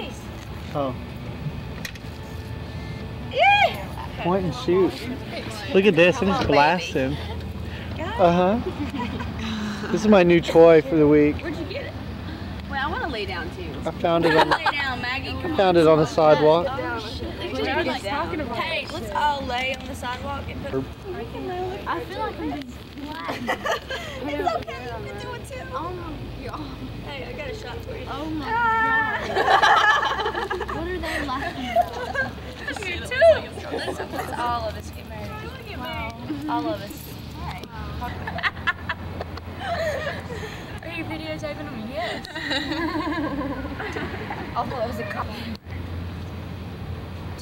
face. Oh. Yeah. Point and shoot. Look at this. I just blasting. Uh huh. This is my new toy for the week. Where'd you get it? Wait, I want to lay down too. I found it on. Lay down, Maggie. I found it on the sidewalk. We're like talking about. Hey, let's all lay on the sidewalk and put. I feel like I'm being black. it's okay. You can do it too. Oh my god. Hey, I got a shot for you. Oh my ah. god. What are they laughing about? You too. Let's, let's all of us get married. All of us. Are you videotaping them? Yes. Although it was a cop.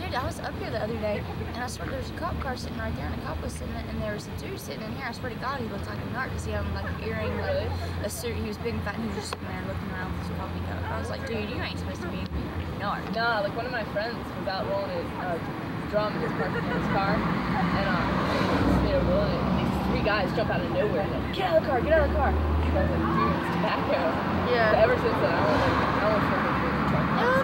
Dude, I was up here the other day, and I swear there was a cop car sitting right there, and a cop was sitting, and there was a dude sitting in here. I swear to God, he looked like a narc because he had like an earring, like a suit. He was big and fat, and he was just sitting there looking around with his coffee cup. I was like, dude, you ain't supposed to be a narc. Nah, like one of my friends was out rolling his uh, drum in his parked in his car, and um, he just made a rolling it. These three guys jump out of nowhere and like, get out of the car, get out of the car. So I was like, dude, it's tobacco. But Yeah. ever since then, I was like, I don't smoke in the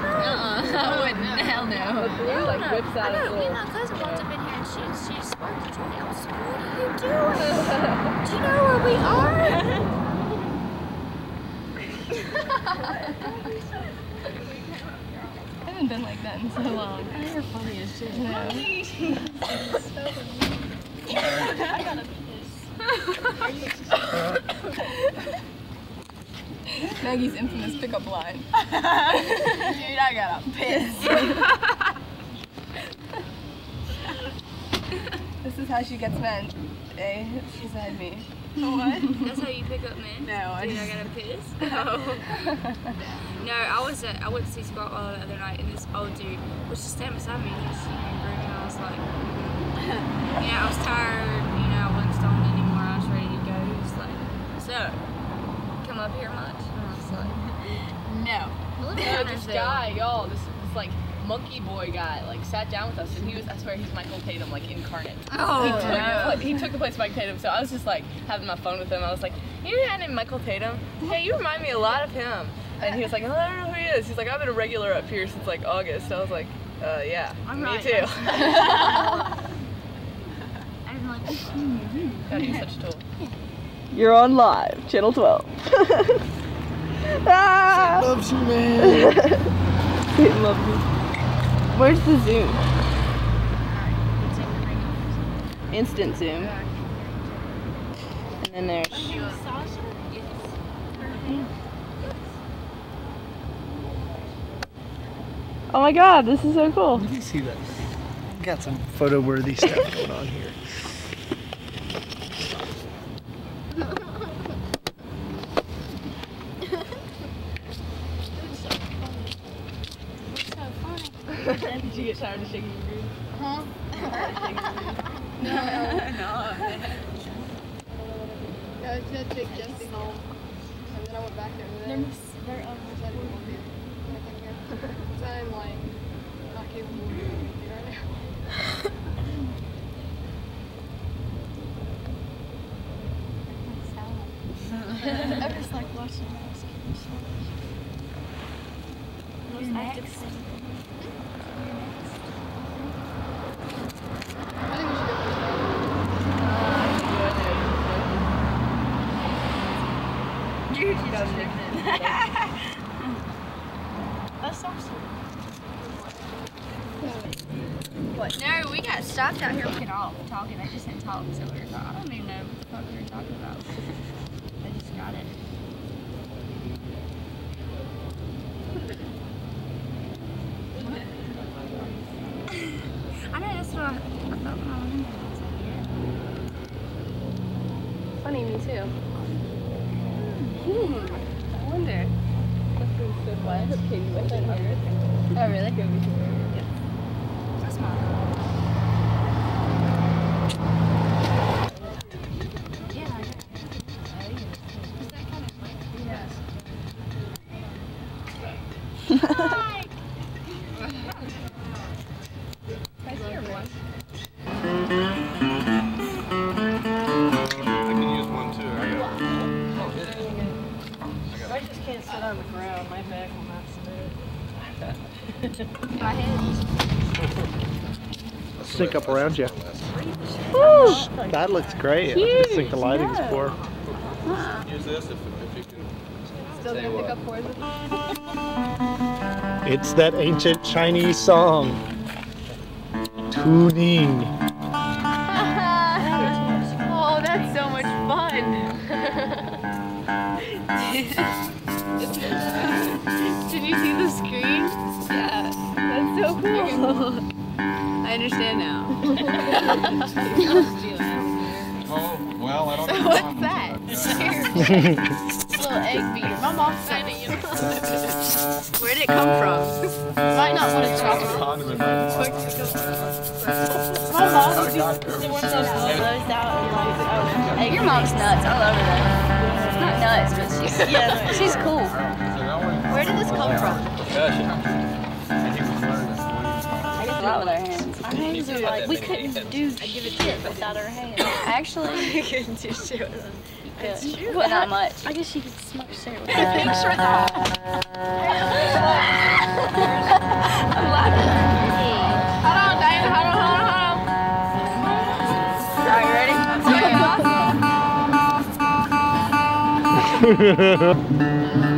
truck. Uh-uh. I wouldn't. Hell no. But Blue like whips out know, me and my cousin walked up in here and she, she sparked at me. I was like, what are you doing? Do you know where we are? I haven't been like that in so long. You're funny as shit. Maggie's infamous pickup line. Dude, I gotta piss. this is how she gets men. Eh? She said me. What? That's how you pick up men? No, I Dude, I just- gotta piss. Oh. no, I was at, I went to see Squat Wall the other night and this old dude was just standing beside me and he was and I was like, you know, I was tired, you know, I wasn't stoned anymore, I was ready to go. He was like, so, come up here much? And I was like, No. look No, this guy, y'all, this, this like monkey boy guy, like sat down with us, and he was, I swear, he's Michael Tatum, like incarnate. Oh, he, took, no. the he took the place of Michael Tatum, so I was just like having my phone with him. I was like, you know that named Michael Tatum? Hey, you remind me a lot of him. And he was like, oh, I don't know who he is. He's like, I've been a regular up here since like August. I was like, uh, yeah, I'm me right. too. I'm like, God, he's such a tool. You're on live, channel 12. ah! Loves you, man. He loves me. Where's the zoom? Instant zoom. And then there's. Oh my god, this is so cool. Let me see that. Got some photo worthy stuff going on here. You get tired of shaking your groove? Yeah, I was gonna take Jesse home, and then I went back there today. They're, they're because I didn't want to. Because I'm like not capable of doing anything right now. I just like watching those. next? I think we should go first. You That's awesome. What? No, we got stopped out here looking off talking. They just didn't talk, so we were like, I don't even know what the fuck we were talking about. They just got it. I know that's what I, I I. I. Funny, me too. Hmm. I wonder. Hope Katie in here. Oh, really? My head. Sneak up around you. That looks great. I just think the lighting's poor. Use this if, if you can. Still gonna pick up poison. It's that ancient Chinese song. Tuning. Oh, that's so much fun. Did you see the screen? Yeah, that's so cool. I understand now. Oh, well, I don't know. What's that? little egg beater. My mom sent it. Where did it come from? Might not want to talk about Condiment. My mom would do one of those out and like, oh, Your mom's nuts. I love her though. Not nuts, but she's Yeah, she's cool. Where did this come from? I lot with our hands. Our hands are like, we couldn't do shit without our hands. Actually, couldn't do shit without but not much. I guess you could smoke cigarettes. Picture that. I'm laughing. Hold on, Diana, hold on, hold on, hold on. Are you ready?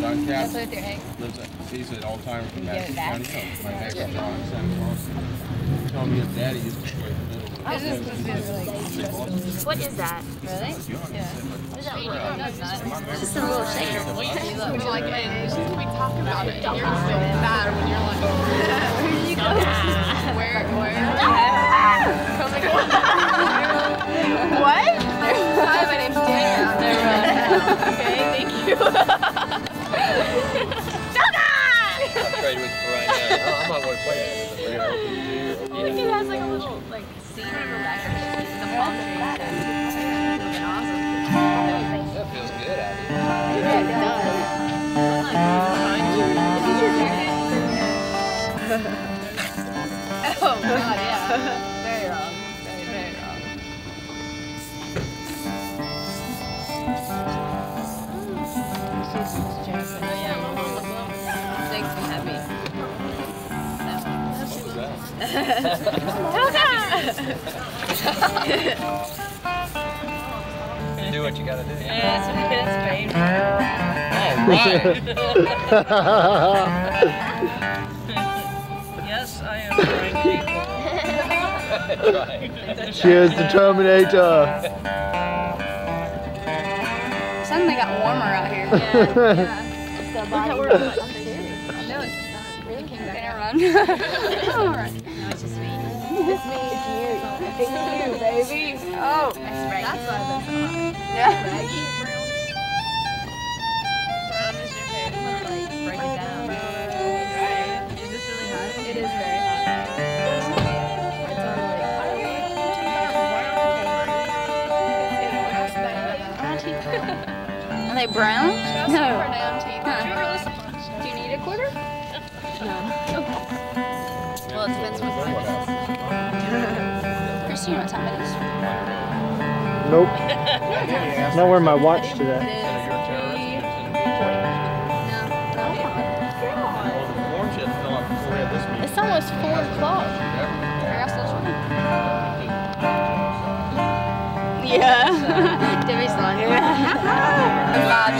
John Cass lives at, sees it all the time from Madison County. So My dad's from Santa Claus. Told me his daddy used to play the middle. What is that? Really? Just a little shaker. Would you like it? We talk about it. and You're so bad when you're like, where did you go? Where, where? what? Hi, my name's Dana. Uh, okay, thank you. Trade with right. I'm not going to play that. Oh, God, yeah. Very wrong. Very, very wrong. Makes oh, me happy. Do what you gotta do. Yes, baby. Yes, I am trying Cheers to Terminator. Suddenly got warmer out here. Look how we're like, Really? Gonna run. Alright. No, it's just me. It's me, it's you. It's you, baby. Oh. That's right. That's why Yeah. They brown? No. Huh. Do you need a quarter? No. Well, it depends what time it is. Chris, you know what time it is? Nope. Not wearing my watch today. Oh, it's almost 4 o'clock. Yeah. Debbie's like, five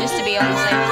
just to be on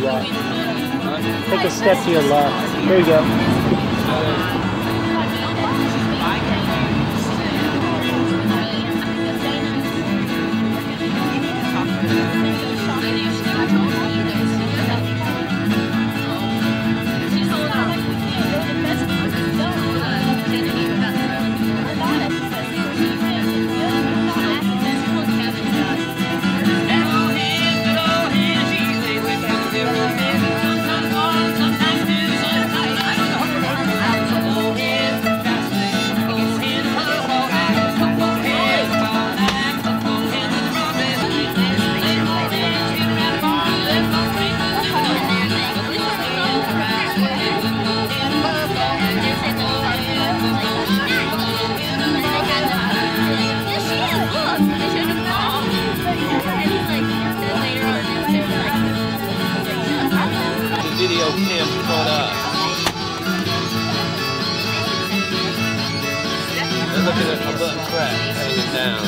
your left. Take a step to your left. There you go. flat hanging down.